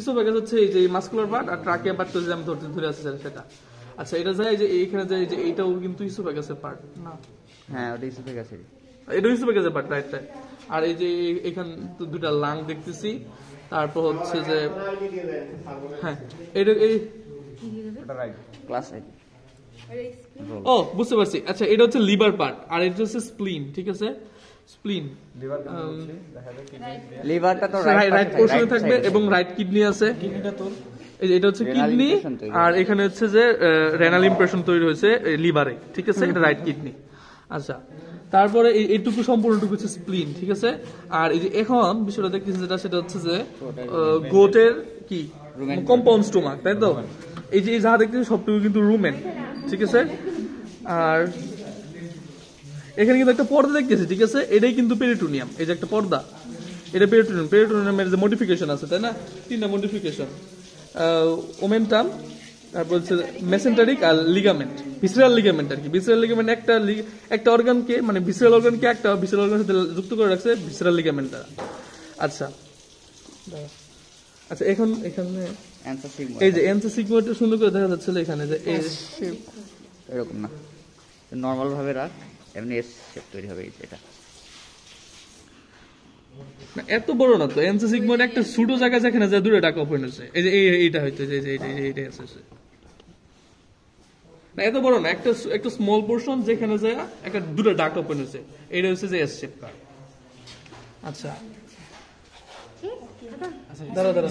Oesophagus হচ্ছে এই যে মাস্কুলার পার্ট আর ট্রাকিয়া পার্ট তো যে আমি ধরতে ধরে আছি স্যার সেটা। আচ্ছা এটা যায় যে এইখানে যায় যে এইটাও কিন্তু ইসোফেগাসের পার্ট না? হ্যাঁ ওটা ইসোফেগাসের এটা ইসোফেগাসের পার্ট রাইট রাইট আর এই যে এখান তো দুটা লাং দেখতেছি। তারপর হচ্ছে যে হ্যাঁ এটা এই ক্লাস এইট ও বুঝতে পারছি। আচ্ছা এটা হচ্ছে লিভার পার্ট আর এটা হচ্ছে স্প্লিন ঠিক আছে? স্প্লিন লিভারটা তো রাইট রাইট পোর্শনে থাকবে এবং রাইট কিডনি আছে। এই এটা হচ্ছে কিডনি আর এখানে হচ্ছে যে রেনাল ইমপ্রেশন তৈরি হয়েছে লিভারে ঠিক আছে? এটা রাইট কিডনি আচ্ছা। তারপরে এইটুকু সম্পূর্ণটুকু হচ্ছে স্প্লিন ঠিক আছে? আর এই যে এখন বিষয়টা দেখতেছি যেটা সেটা হচ্ছে যে গোটের কি? কম্পাউন্ড স্টোমাক তাই তো? এই যে এই যা দেখতেছি সবটুকু কিন্তু রুমেন ঠিক আছে? আর এখানে কিন্তু একটা পর্দা দেখতেছি ঠিক আছে? এটাই কিন্তু পেরিটোনিয়াম এই যে একটা পর্দা। এটা পেরিটোনিয়াম পেরিটোনিয়ামের যে মডিফিকেশন আছে তাই না? তিনটা মডিফিকেশন ওমেন্টাম তারপর হচ্ছে মেসেন্টারিক আর লিগামেন্ট ভিসরাল লিগামেন্ট আর কি। ভিসরাল লিগামেন্ট একটা একটা অর্গানকে মানে ভিসরাল অর্গানকে একটা ভিসরাল অর্গানের সাথে যুক্ত করে রাখছে ভিসরাল লিগামেন্ট দ্বারা। আচ্ছা। আচ্ছা এখন এখানে এই যে এনসি সিগমাটা সুন্দর করে দেখা যাচ্ছিল এখানে যে এরকম না। নর্মাল ভাবে রাখ। এমনি এস শেপ তৈরি হবে এটা। এত বড় না তো এনসি সিগমার একটা ছোট জায়গা যেখানে যায় দূরে টাকা ওপেন হচ্ছে এই যে এই- এইটা হইতো যে যে এইটা এইটা আছে আছে। না এত বড় না একটা একটা স্মল পোর্শন যেখানে যায় একটা দুটো ডাক ওপেন হচ্ছে এটা হচ্ছে যে এস শেপ আচ্ছা। দাঁড়া দাঁড়া